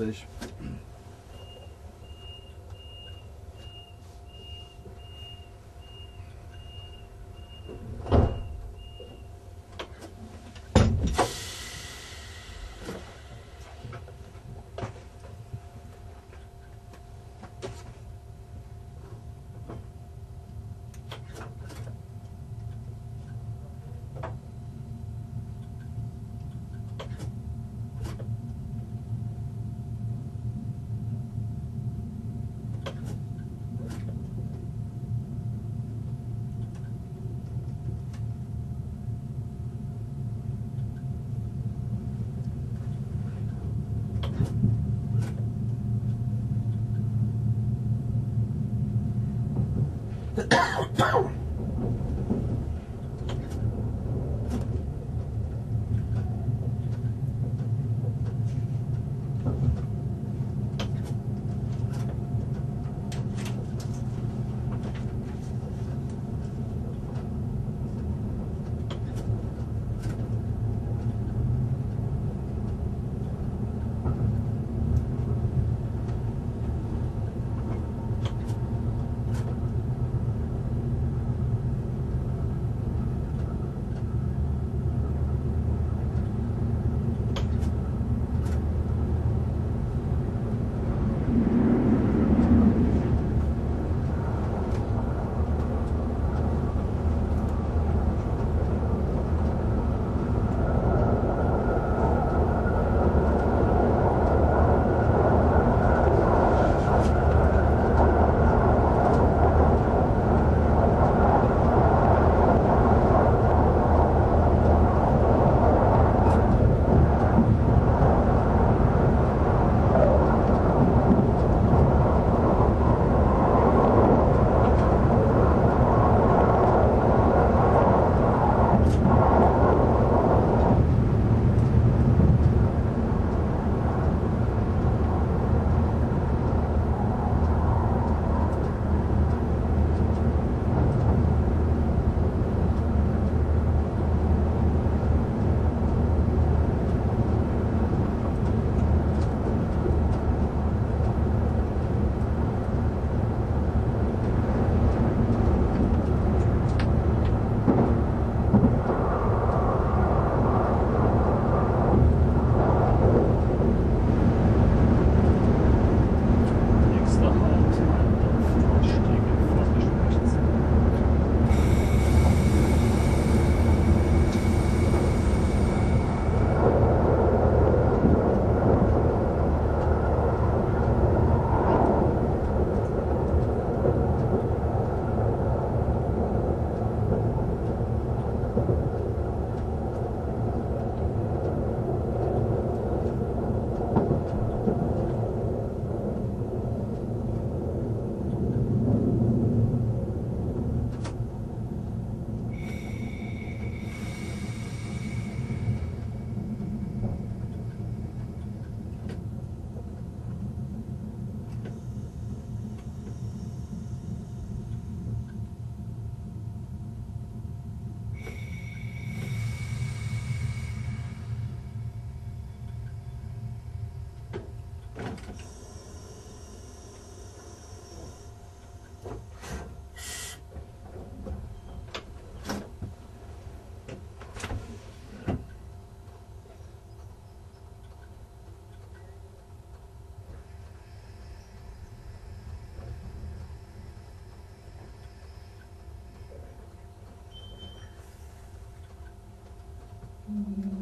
Adeus. Bow! Mm-hmm.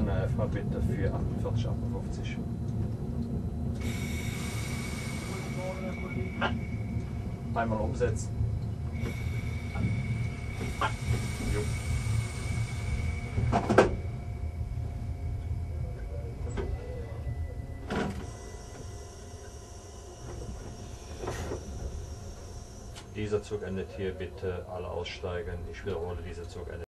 und eröffne bitte für 48, 58. Einmal umsetzen. Jo. Dieser Zug endet hier. Bitte alle aussteigen. Ich wiederhole, dieser Zug endet.